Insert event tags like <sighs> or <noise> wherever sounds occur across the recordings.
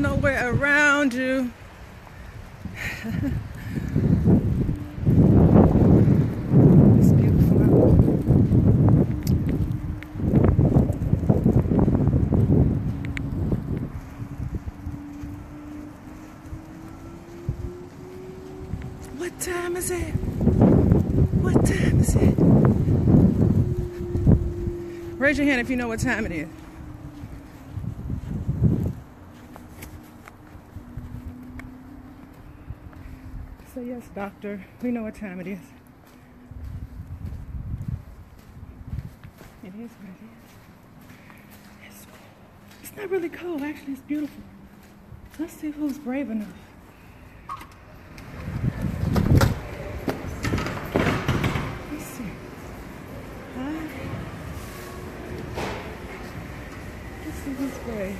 nowhere around you. What time is it? What time is it? Raise your hand if you know what time it is. Doctor, we know what time it is. It is what it is. It's, it's not really cold, actually, it's beautiful. Let's see who's brave enough. Let's see. Hi. Let's see who's brave.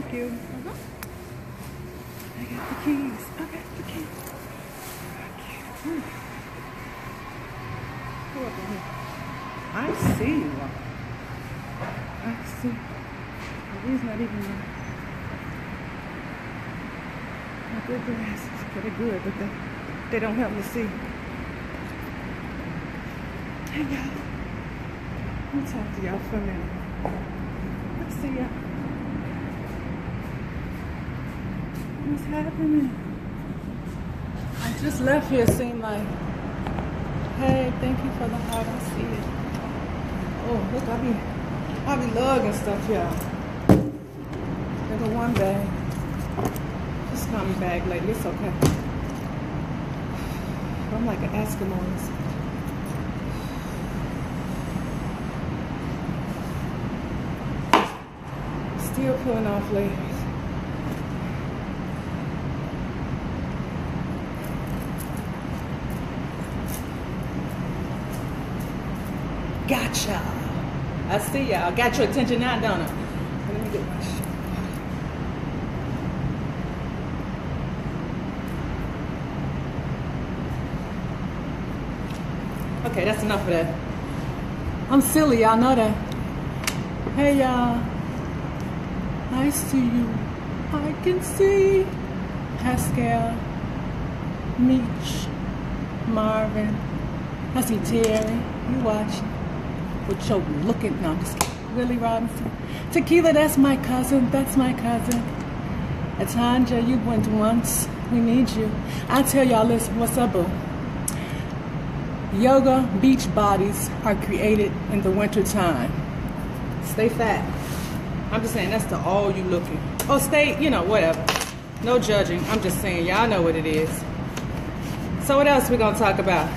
Thank you. Uh-huh. I got the keys. I got the keys. Okay. In here. I see you. I see. Well, these not even my good glasses. Pretty good, but they, they don't help me see. Hey y'all. Let me talk to y'all for a minute. Let's see y'all. What's happening? I just left here seemed like, hey, thank you for the heart, I see it. Oh, look, I be, I be lugging stuff, y'all. At one bag. Just come bag lately, it's okay. I'm like an Eskimo. Still pulling off layers. I see y'all. Got your attention now, don't I? Let me get my. Okay, that's enough of that. I'm silly, y'all know that. Hey, y'all. I see you. I can see Pascal, Meech, Marvin. I see Terry. You watching? With your looking. No, I'm just kidding. Willie Robinson. Tequila, that's my cousin. That's my cousin. Atanja, you went once. We need you. I tell y'all, listen, what's up, boo? Yoga beach bodies are created in the winter time. Stay fat. I'm just saying that's the all you looking. Oh, stay, you know, whatever. No judging. I'm just saying, y'all know what it is. So what else we gonna talk about?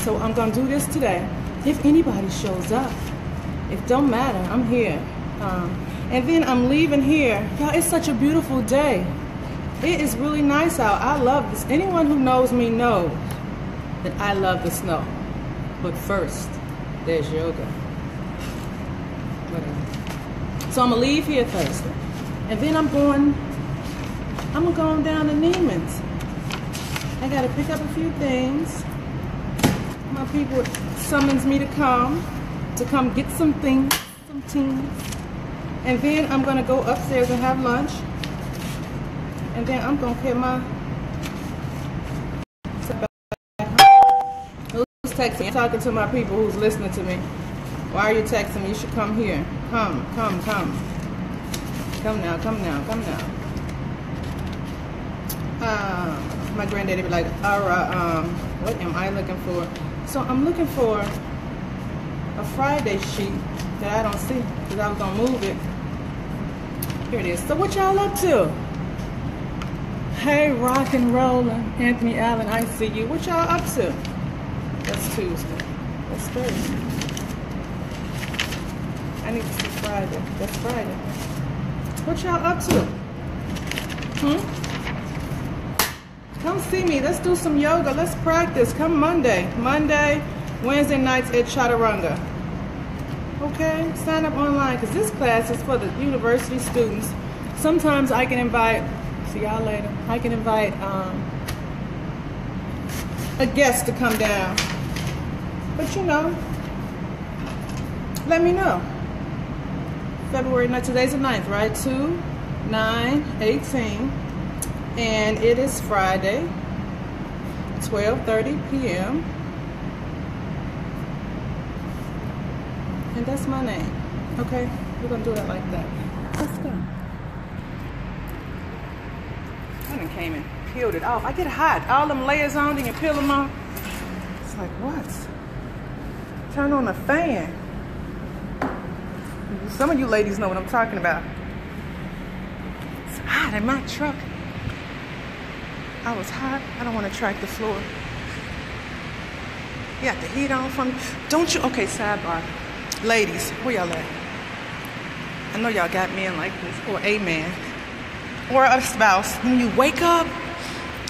So I'm gonna do this today. If anybody shows up, it don't matter. I'm here. Um, and then I'm leaving here. Y'all, it's such a beautiful day. It is really nice out. I love this. Anyone who knows me knows that I love the snow. But first, there's yoga. Whatever. So I'm gonna leave here Thursday. And then I'm going, I'm gonna go on down to Neiman's. I gotta pick up a few things. My people summons me to come, to come get some things, some things. And then I'm gonna go upstairs and have lunch. And then I'm gonna get my Who's texting? I'm talking to my people who's listening to me. Why are you texting me? You should come here. Come, come, come. Come now, come now, come now. Uh, my granddaddy be like, Ara, um, what am I looking for? So I'm looking for a Friday sheet that I don't see because I was gonna move it. Here it is. So what y'all up to? Hey, rock and rollin', Anthony Allen, I see you. What y'all up to? That's Tuesday. That's Thursday. I need to see Friday. That's Friday. What y'all up to? Hmm? Come see me. Let's do some yoga. Let's practice. Come Monday. Monday, Wednesday nights at Chaturanga. Okay? Sign up online because this class is for the university students. Sometimes I can invite, see y'all later, I can invite um, a guest to come down. But you know, let me know. February, no, today's the 9th, right? 2, 9, 18. And it is Friday, 12.30 p.m. And that's my name. Okay? We're to do it like that. Let's go. I done came and peeled it off. I get hot. All them layers on, then you peel them off. It's like, what? Turn on the fan. Some of you ladies know what I'm talking about. It's hot in my truck. I was hot. I don't want to track the floor. You got the heat on from. Don't you? Okay, sidebar. Ladies, where y'all at? I know y'all got men like this, or a man, or a spouse. When you wake up,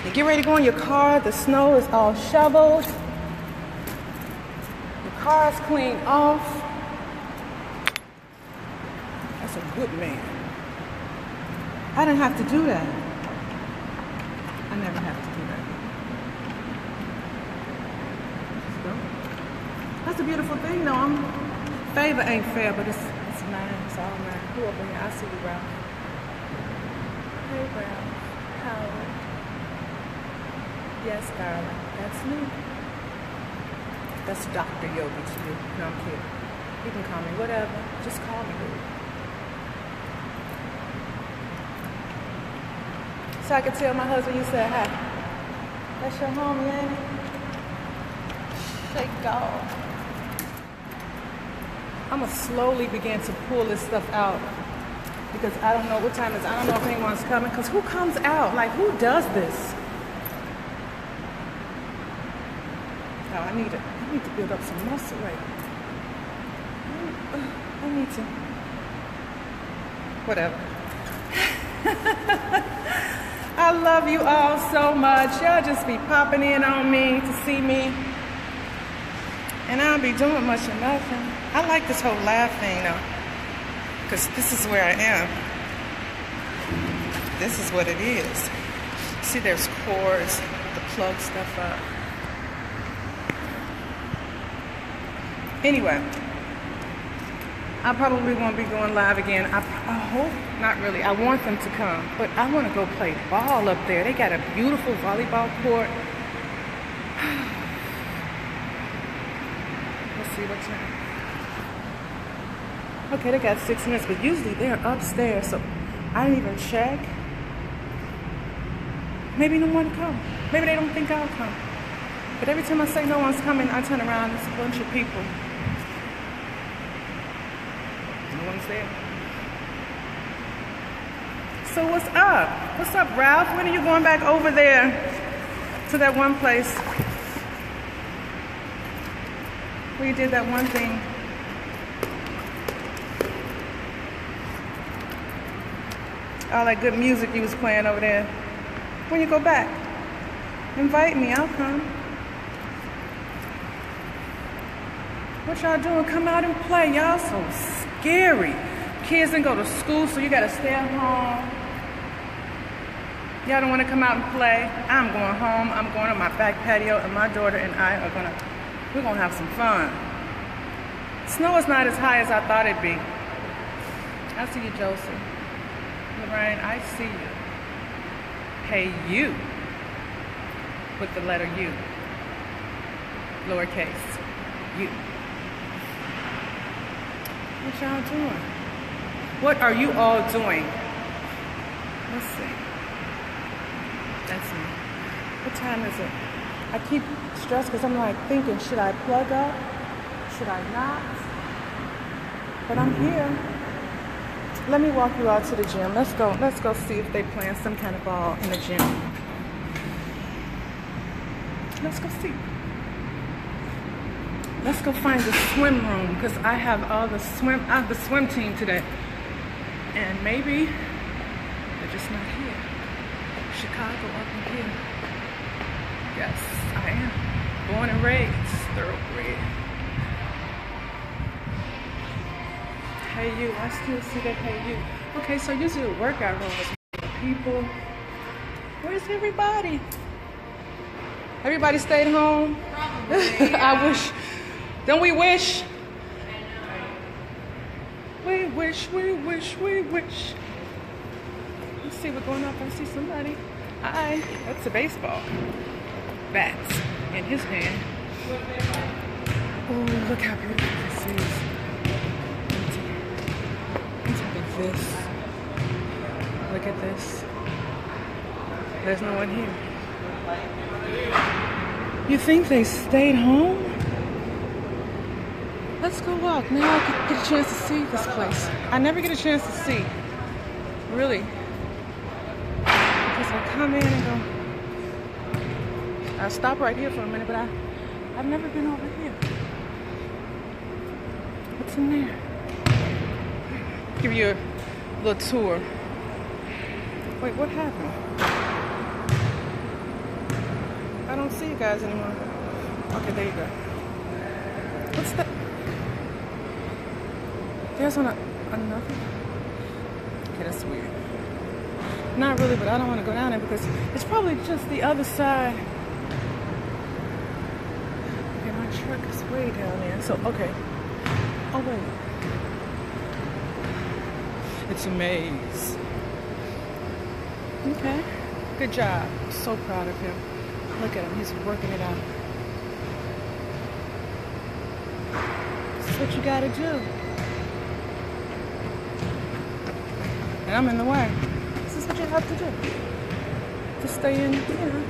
and get ready to go in your car, the snow is all shoveled, your car is cleaned off. That's a good man. I didn't have to do that. I never have to do that. That's a beautiful thing, though. I'm, favor ain't fair, but it's it's mine. It's all mine. Who up in here? I see you, Ralph. Hey, Ralph. Howard. Yes, darling. That's me. That's Dr. Yogi to you. No, I'm kidding. You can call me whatever. Just call me, So I could tell my husband you said hi. That's your homie, ain't it? Shake dog. I'm gonna slowly begin to pull this stuff out because I don't know what time it is. I don't know if anyone's coming. Because who comes out? Like, who does this? Oh, I need to, I need to build up some muscle right I need to, whatever. <laughs> I love you all so much. Y'all just be popping in on me to see me. And I don't be doing much of nothing. I like this whole laugh thing though. Because this is where I am. This is what it is. See, there's cords to plug stuff up. Anyway, I probably won't be going live again. I, I hope not really. I want them to come, but I want to go play ball up there. They got a beautiful volleyball court. <sighs> Let's see what's next. Okay, they got six minutes, but usually they're upstairs, so I didn't even check. Maybe no one come. Maybe they don't think I'll come. But every time I say no one's coming, I turn around, it's a bunch of people. There. So what's up? What's up, Ralph? When are you going back over there to that one place where you did that one thing? all that good music you was playing over there. When you go back, invite me, I'll come. What y'all doing? Come out and play. Y'all so scary. Kids didn't go to school, so you gotta stay at home. Y'all don't wanna come out and play. I'm going home. I'm going to my back patio, and my daughter and I are gonna, we're gonna have some fun. Snow is not as high as I thought it'd be. I see you, Joseph. Lorraine, I see you. Hey, you. With the letter U. Lowercase. You. What y'all doing? What are you all doing? Let's see. That's me. What time is it? I keep stressed because I'm like thinking, should I plug up? Should I not? But I'm here let me walk you out to the gym. Let's go. Let's go see if they playing some kind of ball in the gym. Let's go see. Let's go find the swim room because I have all the swim. I have the swim team today, and maybe they're just not here. Chicago up in here. Yes, I am. Born and raised, thoroughbred. pay you. I still see that pay you. Okay, so usually the workout room is people. Where's everybody? Everybody stayed home? <laughs> I wish. Don't we wish? We wish, we wish, we wish. Let's see what's going on. I see somebody. Hi. That's a baseball. Bats in his hand. Oh, look how beautiful this is. Look at this. Look at this. There's no one here. You think they stayed home? Let's go walk. Now I can get a chance to see this place. I never get a chance to see. Really. Because I come in and go. I stop right here for a minute, but I, I've never been over here. What's in there? Give you a little tour. Wait, what happened? I don't see you guys anymore. Okay, there you go. What's that? There's one, another. Okay, that's weird. Not really, but I don't want to go down there because it's probably just the other side. Okay, my truck is way down there. So, okay. Oh, wait. It's a maze. Okay. Good job. So proud of him. Look at him. He's working it out. This is what you gotta do. And I'm in the way. This is what you have to do. To stay in, you know,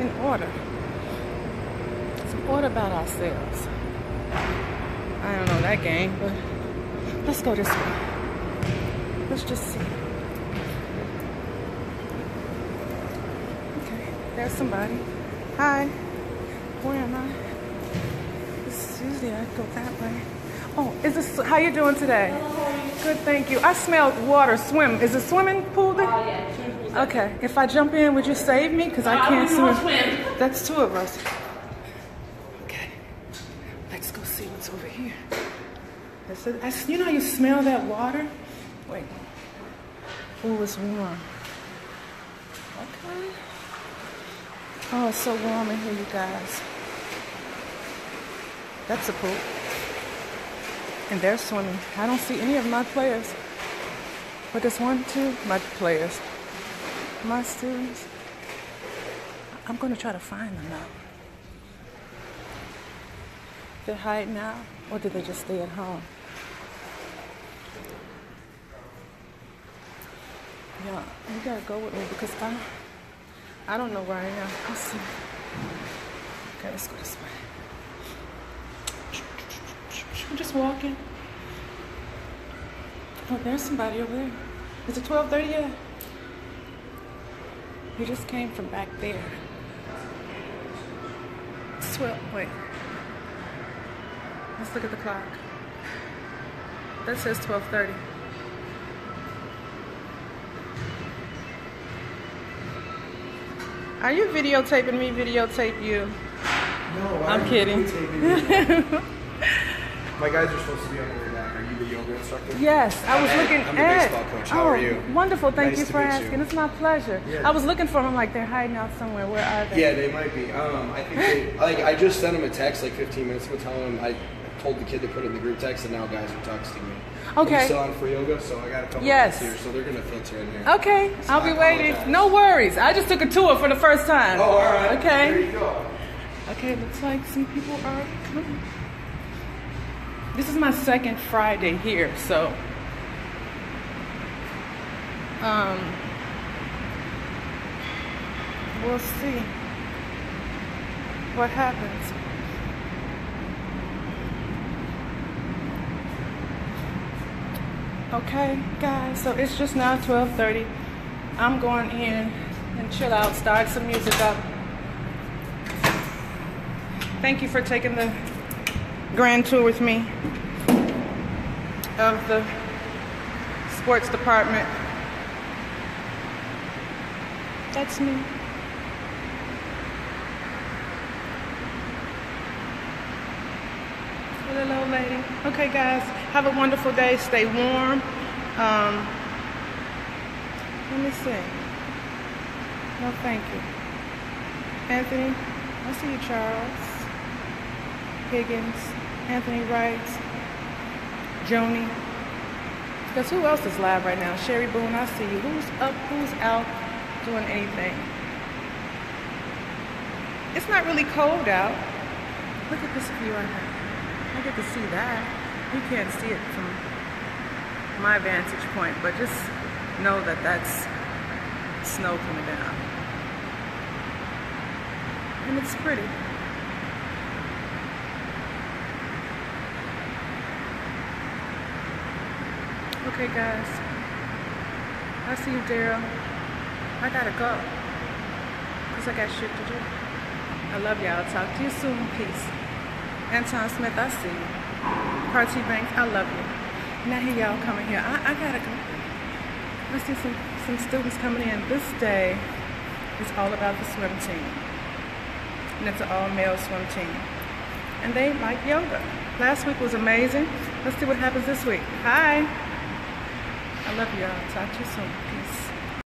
in order. Some order about ourselves. I don't know that game, but let's go this way. Let's just see. Okay, there's somebody. Hi. Where am I? This is usually I go that way. Oh, is this how you doing today? Good, thank you. I smell water swim. Is it swimming pool there? Oh, yeah. Okay. If I jump in, would you save me? Because I can't swim. swim. That's two of us. Okay. Let's go see what's over here. That's it. I you know how you smell that water? Wait. Oh, it's warm. Okay. Oh, it's so warm in here, you guys. That's a pool. And they're swimming. I don't see any of my players. But there's one, two, my players. My students. I'm going to try to find them now. They're hiding out, or did they just stay at home? Yeah, you gotta go with me because I, I don't know where I am. Let's see. Okay, let's go this way. I'm just walking. Oh, there's somebody over there. Is it 12:30 yet? He just came from back there. It's 12. Wait. Let's look at the clock. That says 12:30. Are you videotaping me? Videotape you. No, I'm you kidding. <laughs> My guys are supposed to be on the way back. Are you the yoga instructor? Yes, I was I'm Ed. looking I'm the at. baseball coach. How oh, are you? Wonderful. Thank Nice you for meet you. asking. It's my pleasure. Yeah. I was looking for them like they're hiding out somewhere. Where are they? Yeah, they might be. Um, I think they, <laughs> like I just sent him a text like 15 minutes ago telling him I told the kid to put it in the group text, and now guys are texting me. Okay. I'm still on free yoga, so I got a couple Yes. here, so they're gonna filter in here. Okay, I'll be waiting. No worries. I just took a tour for the first time. Oh, all right. Okay. There you go. Okay, looks like some people are coming. This is my second Friday here, so um we'll see what happens. Okay, guys, so it's just now 12:30. I'm going in and chill out, start some music up. Thank you for taking the grand tour with me of the sports department. That's me. Little old lady. Okay, guys, have a wonderful day. Stay warm. Um, let me see. No, thank you. Anthony, I see you, Charles. Higgins, Anthony Wright, Joni. Because who else is live right now? Sherry Boone, I see you. Who's up? Who's out doing anything? It's not really cold out. Look at this view I have. I get to see that. You can't see it from my vantage point, but just know that that's snow coming down. And it's pretty. Okay, guys. I see you, Daryl. I gotta go. Because I got shit to do. I love y'all. Talk to you soon. Peace. Anton Smith, I see you. Party Bank, I love you. Now here y'all coming here. I, I gotta go. I see some, some students coming in. This day is all about the swim team. And it's an all-male swim team. And they like yoga. Last week was amazing. Let's see what happens this week. Hi. I love y'all. Talk to you soon.